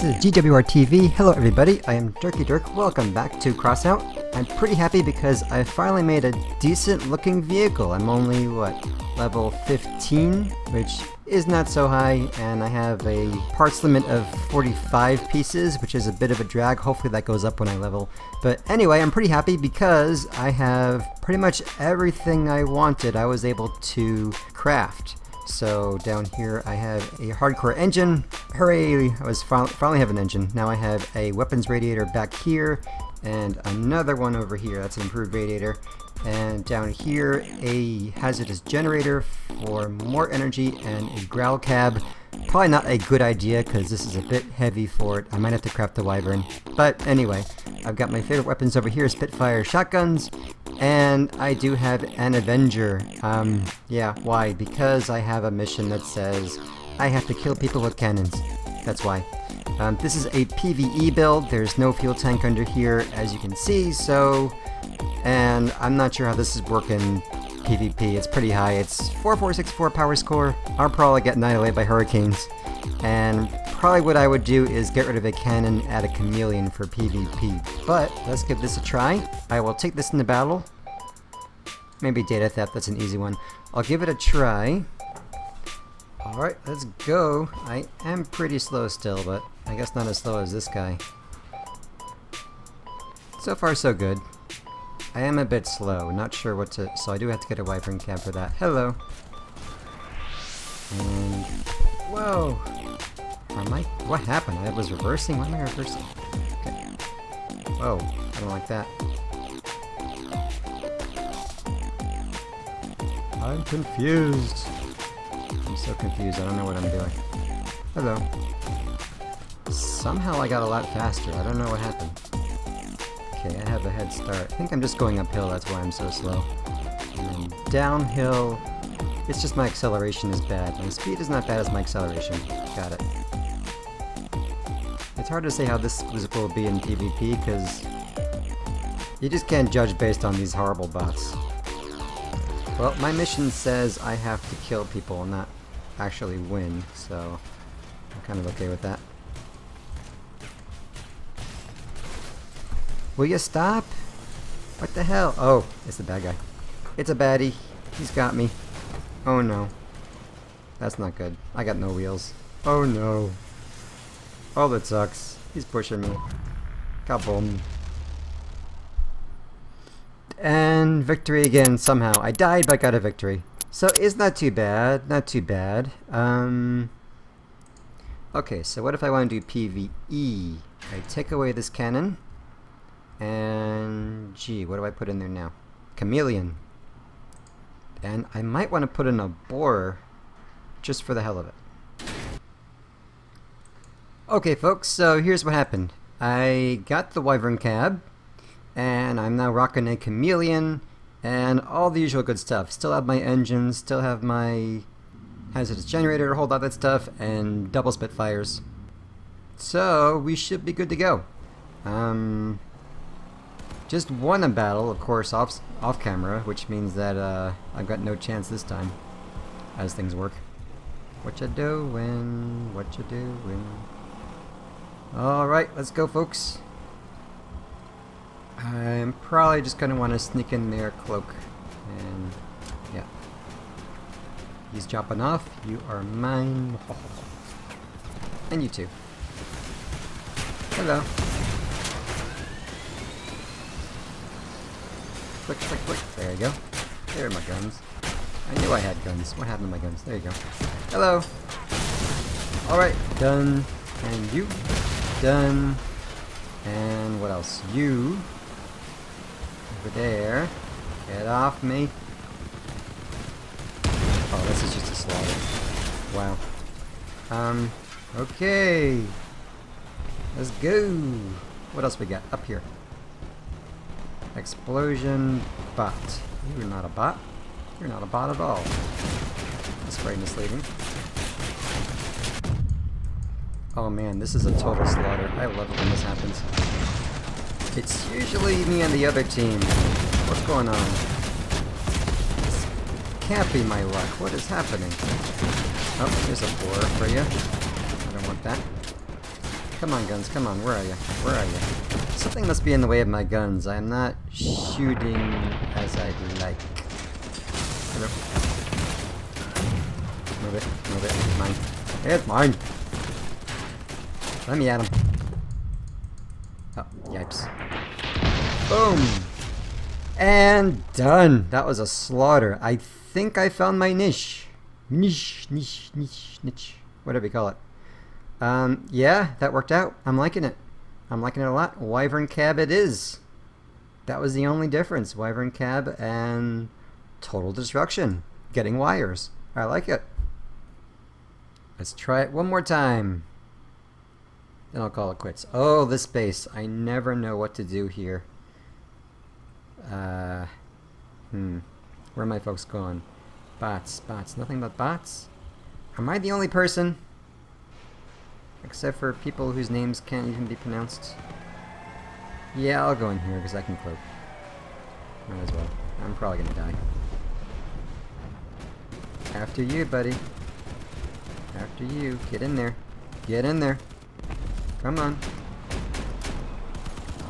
This is GWR TV. Hello everybody, I am Dirky Dirk. Welcome back to Crossout. I'm pretty happy because I finally made a decent looking vehicle. I'm only, what, level 15? Which is not so high, and I have a parts limit of 45 pieces, which is a bit of a drag. Hopefully that goes up when I level. But anyway, I'm pretty happy because I have pretty much everything I wanted I was able to craft. So down here I have a hardcore engine. Hooray! I was finally have an engine. Now I have a weapons radiator back here and another one over here. That's an improved radiator. And down here a hazardous generator for more energy and a growl cab. Probably not a good idea because this is a bit heavy for it. I might have to craft the wyvern. But anyway, I've got my favorite weapons over here, Spitfire shotguns, and I do have an Avenger. Um, yeah, why? Because I have a mission that says I have to kill people with cannons. That's why. Um, this is a PvE build. There's no fuel tank under here, as you can see, so... And I'm not sure how this is working PvP. It's pretty high. It's 4464 power score. I'll probably get annihilated by hurricanes. And probably what I would do is get rid of a cannon, add a chameleon for PvP. But let's give this a try. I will take this into battle. Maybe data theft, that's an easy one. I'll give it a try. Alright, let's go. I am pretty slow still, but I guess not as slow as this guy. So far so good. I am a bit slow, not sure what to... So I do have to get a wyvern cab for that. Hello! And... Whoa! Am I... What happened? I was reversing? Why am I reversing? Okay. Whoa, I don't like that. I'm confused. I'm so confused, I don't know what I'm doing. Hello. Somehow I got a lot faster, I don't know what happened. Okay, I have a head start. I think I'm just going uphill, that's why I'm so slow. And downhill, it's just my acceleration is bad. My speed is not bad as my acceleration. Got it. It's hard to say how this will be in PvP, because you just can't judge based on these horrible bots. Well, my mission says I have to kill people and not actually win, so I'm kind of okay with that. Will you stop? What the hell? Oh, it's the bad guy. It's a baddie. He's got me. Oh no. That's not good. I got no wheels. Oh no. Oh, that sucks. He's pushing me. Kaboom. And victory again somehow. I died but got a victory. So it's not too bad. Not too bad. Um... Okay, so what if I want to do PvE? I take away this cannon. And gee, what do I put in there now? Chameleon. And I might want to put in a borer just for the hell of it. Okay folks, so here's what happened. I got the Wyvern cab, and I'm now rocking a Chameleon, and all the usual good stuff. Still have my engine, still have my hazardous generator, hold all that stuff, and double Spitfires. So, we should be good to go. Um, just won a battle, of course, off, off camera, which means that uh, I've got no chance this time, as things work. What you doing? What you doing? Alright, let's go folks. I'm probably just gonna want to sneak in there, cloak, and yeah. He's dropping off. You are mine. And you too. Hello. Click, click, click. There you go. There are my guns. I knew I had guns. What happened to my guns? There you go. Hello. Alright, done. And you. Done. And what else? You. Over there. Get off me. Oh, this is just a slaughter. Wow. Um, okay. Let's go. What else we got? Up here. Explosion bot. You're not a bot. You're not a bot at all. That's very misleading. Oh man, this is a total slaughter. I love it when this happens. It's usually me and the other team. What's going on? This can't be my luck. What is happening? Oh, there's a borer for you. I don't want that. Come on, guns. Come on. Where are you? Where are you? Something must be in the way of my guns. I am not shooting as I'd like. Hello. Move it. Move it. It's mine. It's mine. Let me at him. Oh, yipes. Boom! And done! That was a slaughter. I think I found my niche. Niche, niche, niche, niche. Whatever you call it. Um, yeah, that worked out. I'm liking it. I'm liking it a lot. Wyvern Cab it is. That was the only difference. Wyvern Cab and Total Destruction. Getting wires. I like it. Let's try it one more time. Then I'll call it quits. Oh, this base. I never know what to do here. Uh, hmm. Where are my folks going? Bots, bots. Nothing but bots? Am I the only person? Except for people whose names can't even be pronounced. Yeah, I'll go in here because I can cloak. Might as well. I'm probably gonna die. After you, buddy. After you. Get in there. Get in there. Come on.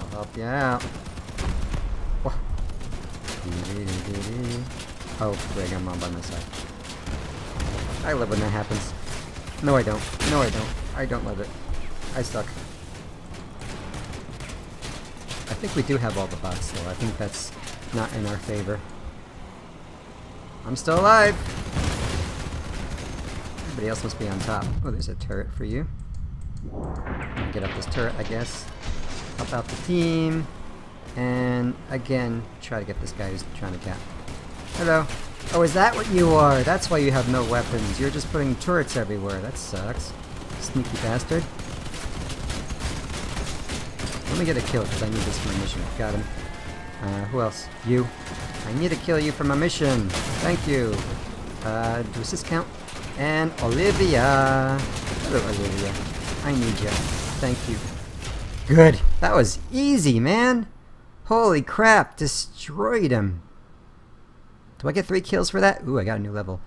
I'll help you out. Oh, frig, I'm on by my side. I love when that happens. No, I don't. No, I don't. I don't love it. I suck. I think we do have all the bots, though. I think that's not in our favor. I'm still alive! Everybody else must be on top. Oh, there's a turret for you. Get up this turret, I guess. Help out the team. And again, try to get this guy who's trying to cap. Hello. Oh, is that what you are? That's why you have no weapons. You're just putting turrets everywhere. That sucks. Sneaky bastard. Let me get a kill, because I need this for my mission. Got him. Uh, who else? You. I need to kill you for my mission. Thank you. Uh, does this count? And Olivia. Hello, Olivia. I need you. Thank you. Good. That was easy, man. Holy crap. Destroyed him. Do I get three kills for that? Ooh, I got a new level.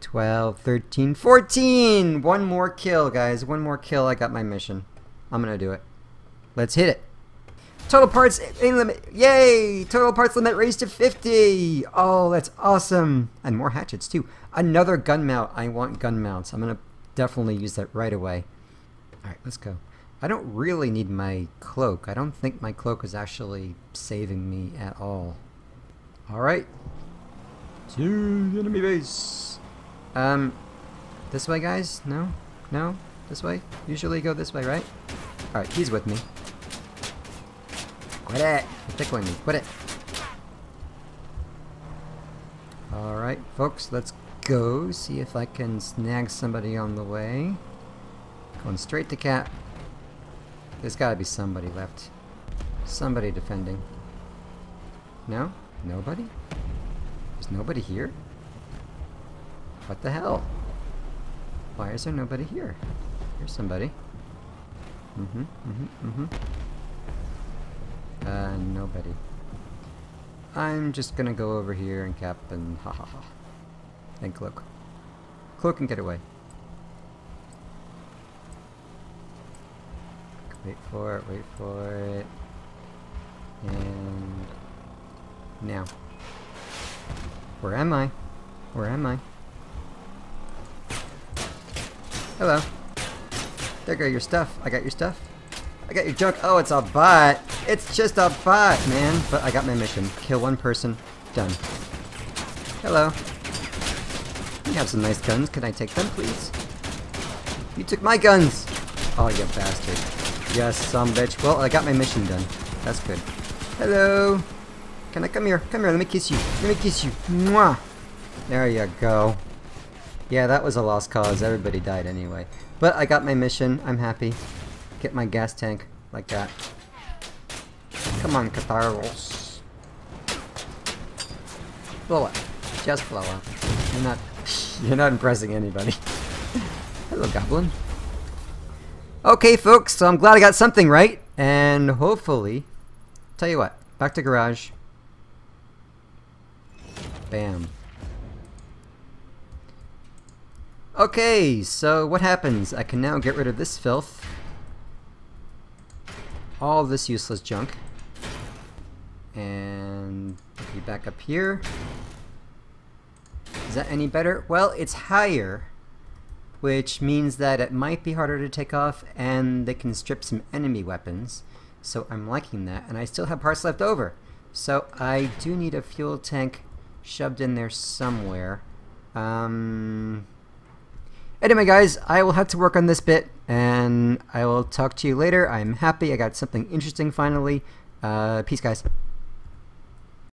12, 13, 14! One more kill, guys. One more kill. I got my mission. I'm gonna do it. Let's hit it. Total parts limit. Yay! Total parts limit raised to 50! Oh, that's awesome. And more hatchets, too. Another gun mount. I want gun mounts. I'm gonna definitely use that right away. Alright, let's go. I don't really need my cloak. I don't think my cloak is actually saving me at all. Alright, to the enemy base. Um, this way, guys? No? No? This way? Usually go this way, right? Alright, he's with me. Quit it! You're tickling me. Quit it! Alright, folks, let's go. See if I can snag somebody on the way. Going straight to cap. There's gotta be somebody left. Somebody defending. No? Nobody? There's nobody here? What the hell? Why is there nobody here? Here's somebody. Mm-hmm, mm-hmm, mm-hmm. Uh, nobody. I'm just gonna go over here and cap and ha ha ha. And cloak. Cloak and get away. Wait for it, wait for it. And now. Where am I? Where am I? Hello. There go your stuff. I got your stuff. I got your junk. Oh, it's a bot. It's just a bot, man. But I got my mission. Kill one person. Done. Hello. You have some nice guns. Can I take them, please? You took my guns! Oh, you bastard. Yes, some bitch. Well, I got my mission done. That's good. Hello. Can I come here? Come here, let me kiss you. Let me kiss you. Mwah! There you go. Yeah, that was a lost cause. Everybody died anyway. But I got my mission. I'm happy. Get my gas tank. Like that. Come on, Catharos. Blow up. Just blow up. You're not... You're not impressing anybody. Hello, Goblin. Okay, folks, so I'm glad I got something right. And hopefully... Tell you what. Back to garage. Bam. Okay, so what happens? I can now get rid of this filth. all this useless junk. And be back up here. Is that any better? Well, it's higher, which means that it might be harder to take off and they can strip some enemy weapons. So I'm liking that, and I still have parts left over. So I do need a fuel tank shoved in there somewhere. Um, anyway, guys, I will have to work on this bit, and I will talk to you later. I'm happy I got something interesting finally. Uh, peace, guys.